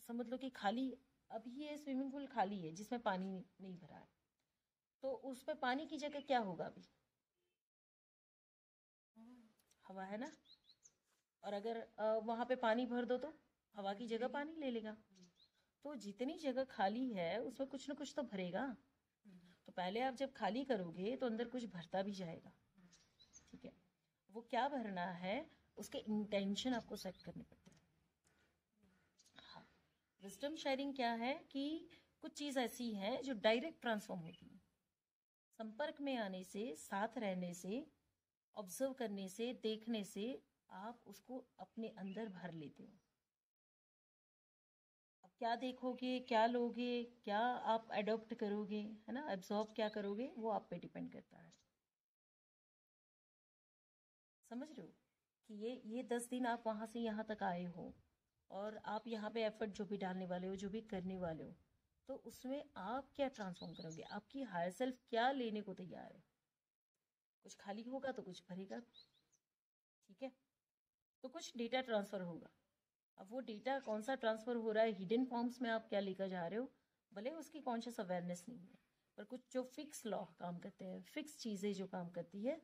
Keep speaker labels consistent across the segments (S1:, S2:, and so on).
S1: समझ लो कि खाली अभी ये स्विमिंग पूल खाली है, जिसमें पानी नहीं भरा है। तो उसमें पानी की जगह क्या होगा अभी? हवा है ना? और अगर वहाँ पे पानी भर दो तो हवा की जगह पानी ले लेगा। तो जितनी जगह खाली है, उसमें कुछ ना कुछ तो भरेगा। तो पहले आप जब खाली करोगे तो अंदर कुछ भरता भी जाएगा। वो क्या भरना है, उसके इंटेंशन आपको सेट करने पड़ते हैं। हाँ। विस्टम शेयरिंग क्या है कि कुछ चीज़ ऐसी है जो डायरेक्ट ट्रांसफॉर्म होती है। संपर्क में आने से, साथ रहने से ऑब्ज़र्व करने से, देखने से आप उसको अपने अंदर भर लेते हो। अब क्या देखोगे, क्या लोगे, क्या आप एडोप्ट करोगे, है ना? एब्जॉर्ब क्या करोगे, वो आप पे डिपेंड करता है। समझ रहे हो? कि ये ये दस दिन आप वहाँ से यहाँ तक आए हो और आप यहाँ पे एफर्ट जो भी डालने वाले हो, जो भी करने वाले हो तो उसमें आप क्या ट्रांसफॉर्म करोगे? आपकी हायर सेल्फ क्या लेने को तैयार है? कुछ खाली होगा तो कुछ भरेगा, ठीक है? तो कुछ डेटा ट्रांसफ़र होगा। अब वो डेटा कौन सा ट्रांसफ़र हो रहा है? हिडन फॉर्म्स में आप क्या लेकर जा रहे हो? भले उसकी कॉन्शियस अवेयरनेस नहीं है, पर कुछ जो फिक्स लॉ काम करते हैं फिक्स चीज़ें जो काम करती है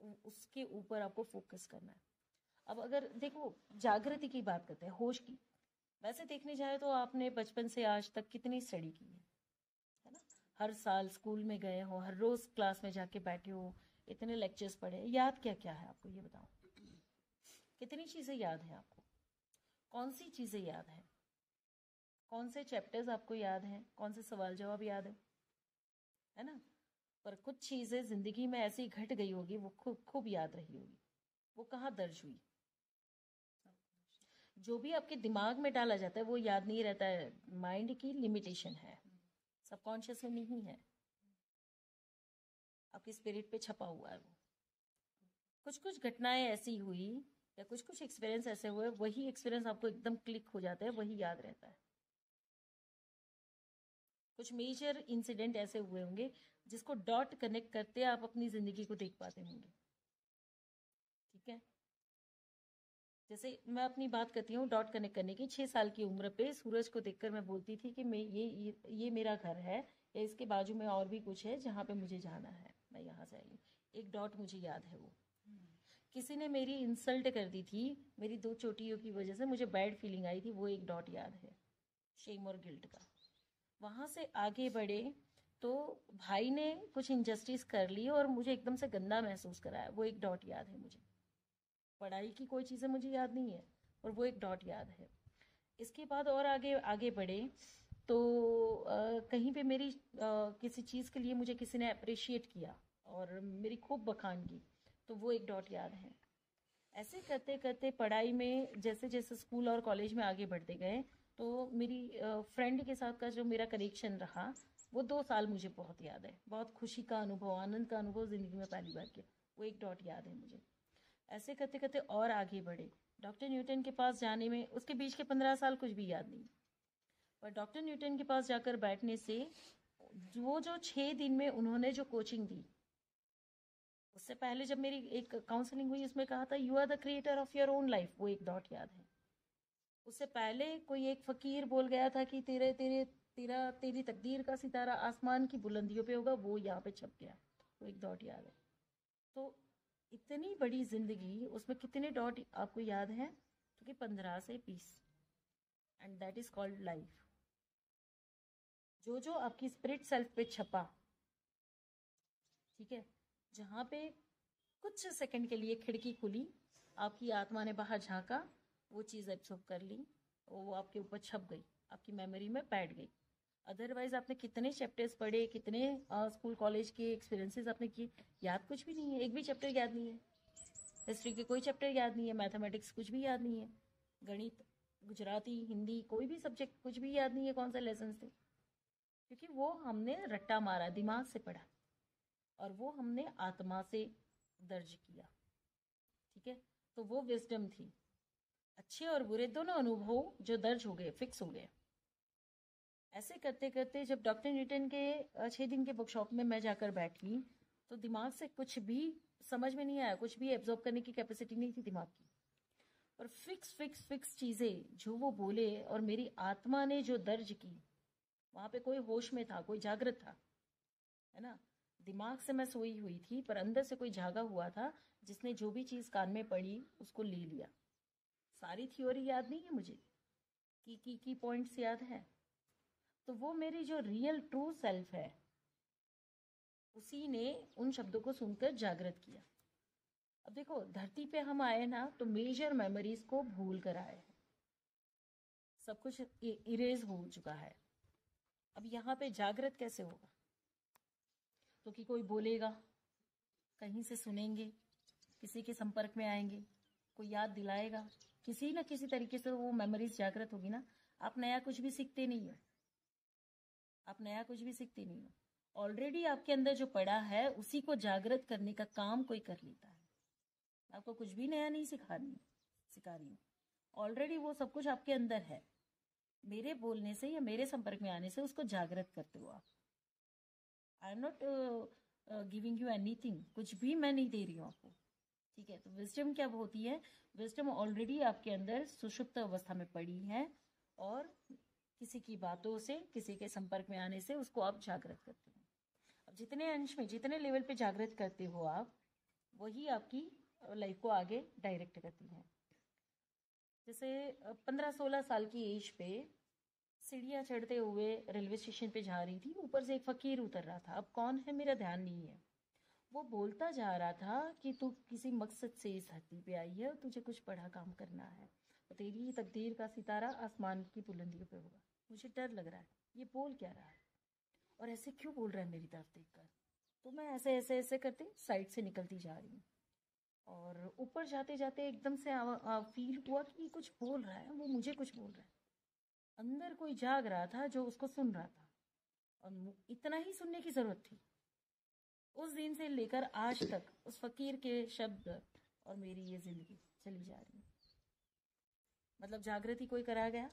S1: उसके ऊपर आपको फोकस करना है। अब अगर देखो, जागृति की बात करते हैं, होश की। वैसे देखने जाए तो आपने बचपन से आज तक कितनी स्टडी की है? है ना? हर साल स्कूल में गए हो, हर रोज क्लास में जाके बैठे हो, इतने लेक्चर्स पढ़े याद क्या क्या है आपको, ये बताओ? कितनी चीज़ें याद हैं आपको? कौन सी चीज़ें याद हैं? कौन से चैप्टर्स आपको याद हैं? कौन से सवाल जवाब याद है? है ना? पर कुछ चीज़ें ज़िंदगी में ऐसी घट गई होगी, वो खूब खूब याद रही होगी। वो कहाँ दर्ज हुई? जो भी आपके दिमाग में डाला जाता है, वो याद नहीं रहता है। माइंड की लिमिटेशन है। सबकॉन्शियस में नहीं है। आपकी स्पिरिट पे छपा हुआ है वो। कुछ कुछ घटनाएँ ऐसी हुई, या कुछ कुछ एक्सपीरियंस ऐसे हुए, वही एक्सपीरियंस आपको एकदम क्लिक हो जाता है, वही याद रहता है। कुछ मेजर इंसिडेंट ऐसे हुए होंगे जिसको डॉट कनेक्ट करते आप अपनी ज़िंदगी को देख पाते होंगे। ठीक है? जैसे मैं अपनी बात करती हूँ डॉट कनेक्ट करने की छः साल की उम्र पे सूरज को देखकर मैं बोलती थी कि मैं ये ये, मेरा घर है या इसके बाजू में और भी कुछ है जहाँ पे मुझे जाना है। मैं यहाँ से आई एक डॉट मुझे याद है वो। किसी ने मेरी इंसल्ट कर दी थी मेरी दो चोटियों की वजह से मुझे बैड फीलिंग आई थी वो एक डॉट याद है। शेम और गिल्ट का। वहाँ से आगे बढ़े तो भाई ने कुछ इंजस्टिस कर ली और मुझे एकदम से गंदा महसूस कराया। वो एक डॉट याद है मुझे। पढ़ाई की कोई चीज़ें मुझे याद नहीं है और वो एक डॉट याद है। इसके बाद और आगे आगे बढ़े तो आ, कहीं पे मेरी आ, किसी चीज़ के लिए मुझे किसी ने अप्रिशिएट किया और मेरी खूब बखान की तो वो एक डॉट याद है। ऐसे करते करते पढ़ाई में जैसे जैसे स्कूल और कॉलेज में आगे बढ़ते गए तो मेरी फ्रेंड के साथ का जो मेरा कनेक्शन रहा वो दो साल मुझे बहुत याद है। बहुत खुशी का अनुभव, आनंद का अनुभव ज़िंदगी में पहली बार किया। वो एक डॉट याद है मुझे। ऐसे करते करते और आगे बढ़े। डॉक्टर न्यूटन के पास जाने में उसके बीच के पंद्रह साल कुछ भी याद नहीं। पर डॉक्टर न्यूटन के पास जाकर बैठने से वो जो छः दिन में उन्होंने जो कोचिंग दी, उससे पहले जब मेरी एक काउंसलिंग हुई, उसमें कहा था you are the creator of your own life वो एक डॉट याद है। उससे पहले कोई एक फकीर बोल गया था कि तेरे तेरे तेरा, तेरी तकदीर का सितारा आसमान की बुलंदियों पे होगा, वो यहाँ पे छप गया, वो एक डॉट याद है। तो इतनी बड़ी ज़िंदगी, उसमें कितने डॉट आपको याद है? क्योंकि पंद्रह से बीस। And that is called life जो जो आपकी स्पिरिट सेल्फ पे छपा, ठीक है? जहाँ पे कुछ सेकंड के लिए खिड़की खुली, आपकी आत्मा ने बाहर झांका, वो चीज़ एब्सॉर्ब कर ली वो आपके ऊपर छप गई, आपकी मेमोरी में बैठ गई। अदरवाइज़ आपने कितने चैप्टर्स पढ़े, कितने स्कूल कॉलेज के एक्सपीरियंसेस आपने किए? याद कुछ भी नहीं है। एक भी चैप्टर याद नहीं है। हिस्ट्री के कोई चैप्टर याद नहीं है। मैथमेटिक्स कुछ भी याद नहीं है। गणित, गुजराती, हिंदी, कोई भी सब्जेक्ट कुछ भी याद नहीं है कौन से लेसन थे। क्योंकि वो हमने रट्टा मारा, दिमाग से पढ़ा। और वो हमने आत्मा से दर्ज किया। ठीक है? तो वो विजडम थी। अच्छे और बुरे दोनों अनुभव जो दर्ज हो गए फिक्स हो गए। ऐसे करते करते जब डॉक्टर न्यूटन के छः दिन के वर्कशॉप में मैं जाकर बैठी तो दिमाग से कुछ भी समझ में नहीं आया, कुछ भी एब्जॉर्ब करने की कैपेसिटी नहीं थी दिमाग की। और फिक्स फिक्स फिक्स चीज़ें जो वो बोले और मेरी आत्मा ने जो दर्ज की, वहाँ पे कोई होश में था, कोई जागृत था, है ना? दिमाग से मैं सोई हुई थी, पर अंदर से कोई जागा हुआ था, जिसने जो भी चीज़ कान में पड़ी, उसको ले लिया। सारी थ्योरी याद नहीं है मुझे? की की की पॉइंट्स याद है? तो वो मेरी जो रियल ट्रू सेल्फ है, उसी ने उन शब्दों को सुनकर जागृत किया। अब देखो, धरती पे हम आए ना तो मेजर मेमोरीज को भूल कर आए हैं। सब कुछ इरेज हो चुका है। अब यहाँ पे जागृत कैसे होगा? तो कोई बोलेगा, कहीं से सुनेंगे, किसी के संपर्क में आएँगे, कोई याद दिलाएगा। किसी ना किसी तरीके से वो मेमोरीज जागृत होगी ना। आप नया कुछ भी सीखते नहीं हो। आप नया कुछ भी सीखते नहीं हो। ऑलरेडी आपके अंदर जो पड़ा है, उसी को जागृत करने का काम कोई कर लेता है। आपको कुछ भी नया नहीं सिखा रही सिखा रही हूँ। ऑलरेडी वो सब कुछ आपके अंदर है। मेरे बोलने से या मेरे संपर्क में आने से उसको जागृत करते हो आप। I am not giving you anything कुछ भी मैं नहीं दे रही हूँ आपको। ठीक है तो विजडम क्या होती है? विजडम ऑलरेडी आपके अंदर सुषुप्त अवस्था में पड़ी है और किसी की बातों से, किसी के संपर्क में आने से उसको आप जागृत करते हो। अब जितने अंश में, जितने लेवल पे जागृत करते हो आप, वही आपकी लाइफ को आगे डायरेक्ट करती है। जैसे, पंद्रह सोलह साल की एज पे सीढ़ियाँ चढ़ते हुए रेलवे स्टेशन पे जा रही थी, ऊपर से एक फकीर उतर रहा था। अब कौन है मेरा ध्यान नहीं है। वो बोलता जा रहा था कि तू किसी मकसद से इस धरती पे आई है और तुझे कुछ बड़ा काम करना है। और तेरी तकदीर का सितारा आसमान की बुलंदियों पे होगा। मुझे डर लग रहा है। ये बोल क्या रहा है? और ऐसे क्यों बोल रहा है मेरी तरफ़ देखकर? तो मैं ऐसे ऐसे ऐसे करते साइड से निकलती जा रही हूँ। और ऊपर जाते जाते एकदम से आ, आ, फील हुआ कि कुछ बोल रहा है वो मुझे कुछ बोल रहा है। अंदर कोई जाग रहा था जो उसको सुन रहा था। और इतना ही सुनने की ज़रूरत थी। उस दिन से लेकर आज तक उस फकीर के शब्द और मेरी ये ज़िंदगी चली जा रही मतलब जागृति कोई करा गया?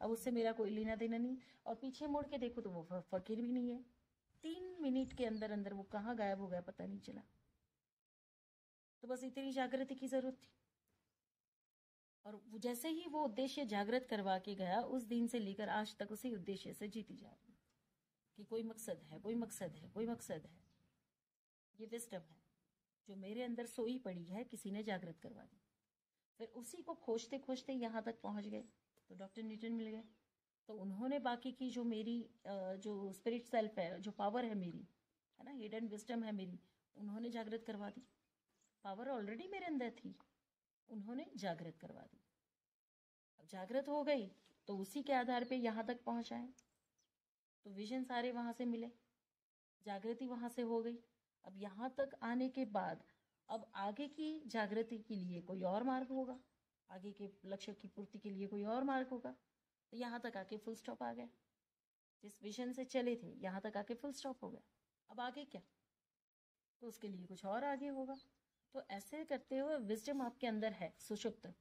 S1: अब उससे मेरा कोई लेना देना नहीं। और पीछे मुड़ के देखो तो वो फकीर भी नहीं है। तीन मिनट के अंदर अंदर वो कहाँ गायब हो गया पता नहीं चला। तो बस इतनी जागृति की ज़रूरत थी। और जैसे ही वो उद्देश्य जागृत करवा के गया, उस दिन से लेकर आज तक उसी उद्देश्य से जीती जा रही कि कोई मकसद है, कोई मकसद है, कोई मकसद है। ये विस्टम है। जो मेरे अंदर सोई पड़ी है, किसी ने जागृत करवा दी। फिर उसी को खोजते खोजते यहाँ तक पहुँच गए। तो डॉक्टर न्यूटन मिल गए। तो उन्होंने बाकी की जो मेरी जो स्पिरिट सेल्फ है, जो पावर है मेरी, है ना हिडन विस्टम है मेरी, उन्होंने जागृत करवा दी। पावर ऑलरेडी मेरे अंदर थी, उन्होंने जागृत करवा दी। अब जागृत हो गई तो उसी के आधार पे यहाँ तक पहुँचाए तो विजन सारे वहाँ से मिले, जागृति वहाँ से हो गई। अब यहाँ तक आने के बाद, अब आगे की जागृति के लिए कोई और मार्ग होगा। आगे के लक्ष्य की पूर्ति के लिए कोई और मार्ग होगा। तो यहाँ तक आके फुल स्टॉप आ गया। जिस विजन से चले थे, यहाँ तक आके फुल स्टॉप हो गया। अब आगे क्या? तो उसके लिए कुछ और आगे होगा। तो ऐसे करते हुए विजडम आपके अंदर है, सुषुप्त।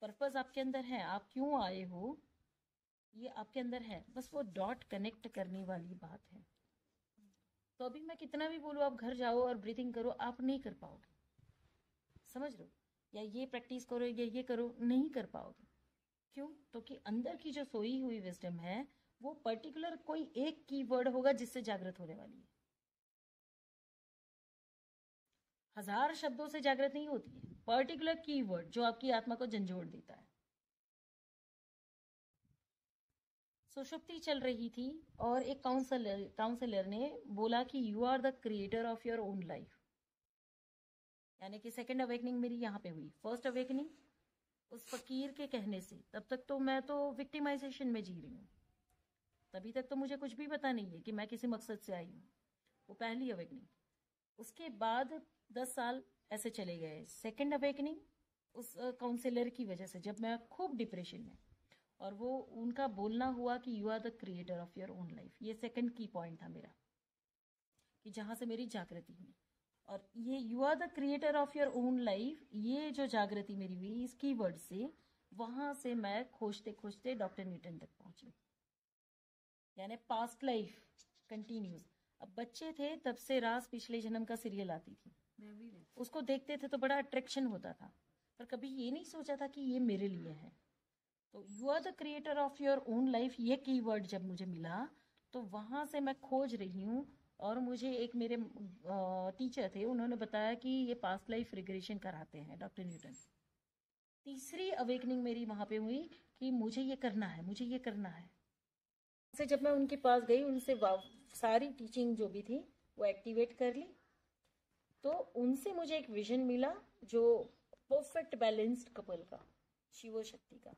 S1: पर्पज आपके अंदर है, आप क्यों आए हो? ये आपके अंदर है। बस वो डॉट कनेक्ट करने वाली बात है। तो अभी मैं कितना भी बोलूँ, आप घर जाओ और ब्रीथिंग करो, आप नहीं कर पाओगे। समझ लो या ये प्रैक्टिस करो, या ये करो, नहीं कर पाओगे। क्यों? तो कि अंदर की जो सोई हुई विजडम है, वो पर्टिकुलर कोई एक कीवर्ड होगा जिससे जागृत होने वाली है। हज़ार शब्दों से जागृत नहीं होती है। पर्टिकुलर कीवर्ड जो आपकी आत्मा को झंझोड़ देता है। सुषुप्ति चल रही थी और एक काउंसलर काउंसलर ने बोला कि you are the creator of your own life यानी कि सेकेंड अवेकनिंग मेरी यहाँ पे हुई। फ़र्स्ट अवेकनिंग उस फकीर के कहने से। तब तक तो मैं तो विक्टिमाइजेशन में जी रही हूँ। तभी तक तो मुझे कुछ भी पता नहीं है कि मैं किसी मकसद से आई हूँ। वो पहली अवेकनिंग उसके बाद दस साल ऐसे चले गए। सेकेंड अवेकनिंग उस काउंसिलर की वजह से जब मैं खूब डिप्रेशन में, और वो, उनका बोलना हुआ कि you are the creator of your own life ये सेकंड की पॉइंट था मेरा। कि जहाँ से मेरी जागृति हुई। और ये you are the creator of your own life ये जो जागृति मेरी हुई इस की वर्ड से वहाँ से मैं खोजते खोजते डॉक्टर न्यूटन तक पहुँची। यानी पास्ट लाइफ कंटिन्यूस अब बच्चे थे तब से रास पिछले जन्म का सीरियल आती थी। उसको देखते थे तो बड़ा अट्रैक्शन होता था। पर कभी ये नहीं सोचा था कि ये मेरे लिए है। तो you are the creator of your own life ये कीवर्ड जब मुझे मिला तो वहाँ से मैं खोज रही हूँ और मुझे एक मेरे टीचर थे, उन्होंने बताया कि ये पास्ट लाइफ रिग्रेशन कराते हैं डॉक्टर न्यूटन तीसरी अवेकनिंग मेरी वहाँ पे हुई कि मुझे ये करना है, मुझे ये करना है। से जब मैं उनके पास गई, उनसे सारी टीचिंग जो भी थी, वो एक्टिवेट कर ली। तो उनसे मुझे एक विजन मिला जो परफेक्ट बैलेंस्ड कपल का, शिव शक्ति का।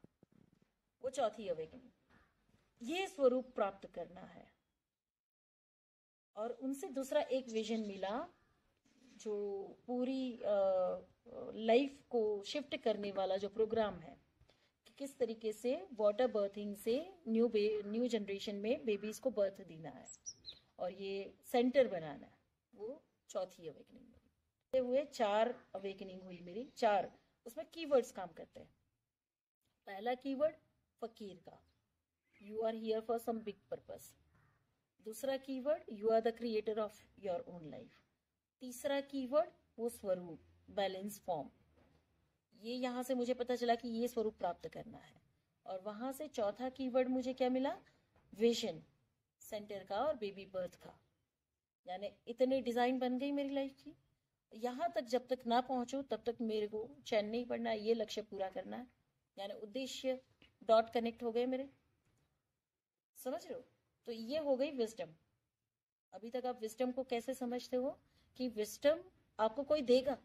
S1: वो चौथी अवेकनिंग ये स्वरूप प्राप्त करना है। और उनसे दूसरा एक विजन मिला, जो पूरी लाइफ को शिफ्ट करने वाला जो प्रोग्राम है, कि किस तरीके से वाटर बर्थिंग से न्यू न्यू जनरेशन में बेबीज को बर्थ देना है। और ये सेंटर बनाना है, वो चौथी अवेकनिंग हुए चार अवेकनिंग हुई मेरी, चार। उसमें कीवर्ड्स काम करते हैं। पहला कीवर्ड फकीर का। You are here for some big purpose दूसरा keyword you are the creator of your own life तीसरा कीवर्ड, वो स्वरूप बैलेंस फॉर्म ये यहाँ से मुझे पता चला कि ये स्वरूप प्राप्त करना है। और वहाँ से चौथा कीवर्ड मुझे क्या मिला? विजन सेंटर का और बेबी बर्थ का। यानी इतने डिज़ाइन बन गई मेरी लाइफ की। यहाँ तक जब तक ना पहुंचो, तब तक मेरे को चैन नहीं पड़ना ये लक्ष्य पूरा करना है। यानी उद्देश्य डॉट कनेक्ट हो गए मेरे। समझ रहे हो? तो ये हो गई विस्टम अभी तक आप विस्टम को कैसे समझते हो? कि विस्टम आपको कोई देगा?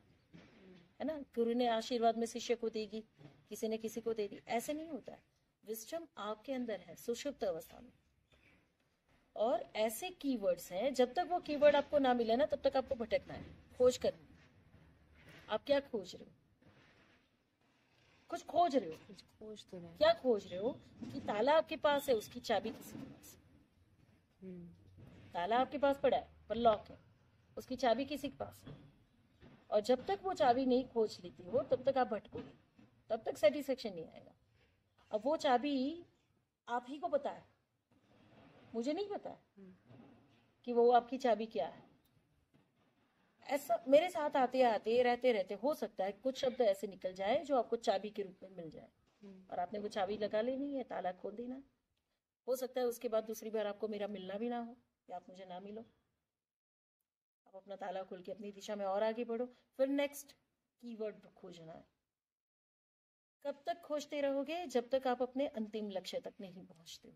S1: है ना? गुरु ने आशीर्वाद में शिष्य को देगी किसी ने किसी को दे दी। ऐसे नहीं होता है। विस्टम आपके अंदर है सुषुप्त अवस्था में। और ऐसे कीवर्ड्स हैं जब तक वो कीवर्ड आपको ना मिले ना तब तक आपको भटकना है। खोज करनी आप क्या खोज रहे हो? कुछ खोज रहे हो?
S2: कुछ खोज तो
S1: क्या खोज रहे हो? कि ताला आपके पास है उसकी चाबी किसी के पास
S2: हम्म
S1: ताला आपके पास पड़ा है, पर लॉक है। उसकी चाबी किसी के पास है। और जब तक वो चाबी नहीं खोज लेती हो, तब तक आप भटकोगे। तब तक सेटिस्फेक्शन नहीं आएगा। अब वो चाबी आप ही को पता है। मुझे नहीं पता है कि वो आपकी चाबी क्या है। ऐसा मेरे साथ आते आते, रहते रहते हो सकता है कुछ शब्द ऐसे निकल जाए जो आपको चाबी के रूप में मिल जाए। और आपने वो चाबी लगा लेनी है, ताला खोल देना है। हो सकता है उसके बाद दूसरी बार आपको मेरा मिलना भी ना हो या आप मुझे ना मिलो। आप अपना ताला खोल के अपनी दिशा में और आगे बढ़ो। फिर नेक्स्ट कीवर्ड खोजना है। कब तक खोजते रहोगे? जब तक आप अपने अंतिम लक्ष्य तक नहीं पहुँचते हो।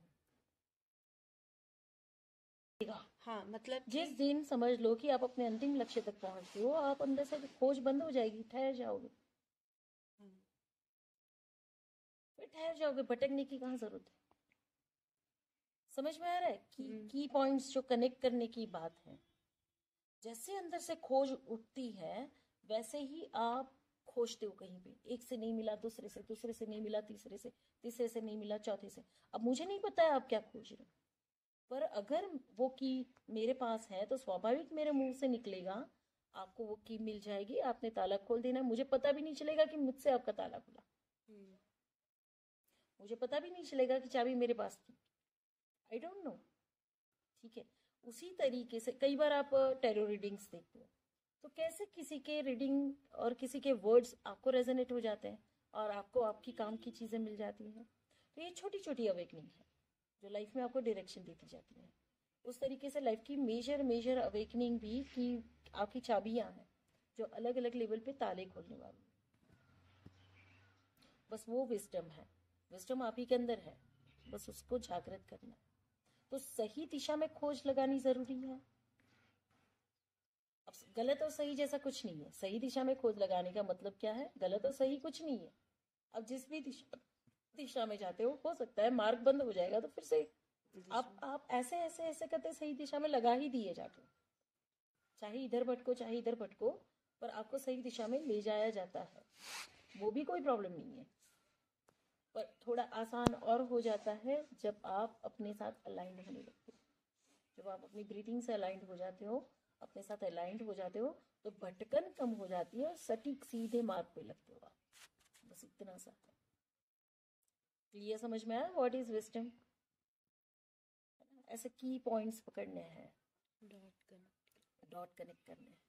S2: हाँ मतलब
S1: जिस दिन समझ लो कि आप अपने अंतिम लक्ष्य तक पहुँचते हो आप अंदर से खोज बंद हो जाएगी ठहर जाओगे।
S2: हाँ,
S1: फिर ठहर जाओगे भटकने की कहाँ ज़रूरत है? समझ में आ रहा है? की। की पॉइंट्स जो कनेक्ट करने की बात है। जैसे अंदर से खोज उठती है वैसे ही आप खोजते हो कहीं पे। एक से नहीं मिला दूसरे से दूसरे से नहीं मिला तीसरे से तीसरे से नहीं मिला चौथे से। अब मुझे नहीं पता है आप क्या खोज रहे हो। पर अगर वो की मेरे पास है तो स्वाभाविक मेरे मुँह से निकलेगा आपको वो की मिल जाएगी आपने ताला खोल देना मुझे पता भी नहीं चलेगा कि मुझसे आपका ताला खुला।
S2: हम्म,
S1: मुझे पता भी नहीं चलेगा कि चाबी मेरे पास थी। आई डोंट नो ठीक है? उसी तरीके से, कई बार आप टेरो रीडिंग्स देखते हो। तो कैसे किसी के रीडिंग और किसी के वर्ड्स आपको रेजोनेट हो जाते हैं और आपको आपकी काम की चीज़ें मिल जाती हैं? तो ये छोटी छोटी अवेकनिंग है, जो लाइफ में आपको डायरेक्शन देती जाती है। उस तरीके से लाइफ की मेजर मेजर अवेकनिंग भी कि आपकी चाबियाँ हैं, जो अलग अलग लेवल पे ताले खोलने वाली बस वो विस्टम है। विस्टम आप ही के अंदर है। बस उसको जागृत करना है। तो सही दिशा में खोज लगानी ज़रूरी है। अब गलत और सही जैसा कुछ नहीं है। सही दिशा में खोज लगाने का मतलब क्या है? गलत और सही कुछ नहीं है। अब जिस भी दिशा दिशा में जाते हो हो सकता है मार्ग बंद हो जाएगा तो फिर से आप आप ऐसे ऐसे ऐसे करते सही दिशा में लगा ही दिए जाके चाहे इधर भटको चाहे इधर भटको पर आपको सही दिशा में ले जाया जाता है। वो भी कोई प्रॉब्लम नहीं है। पर थोड़ा आसान और हो जाता है जब आप अपने साथ अलाइंड होने लगते हो। जब आप अपनी ब्रीथिंग से अलाइंड हो जाते हो अपने साथ अलाइंड हो जाते हो तो भटकन कम हो जाती है और सटीक सीधे मार्ग पे लगते हो आप। बस इतना सा। है क्लियर समझ में आया? व्हाट इज़ विस्टम ऐसे की पॉइंट्स पकड़ने हैं।
S2: डॉट कनेक्ट
S1: डॉट कनेक्ट करने हैं।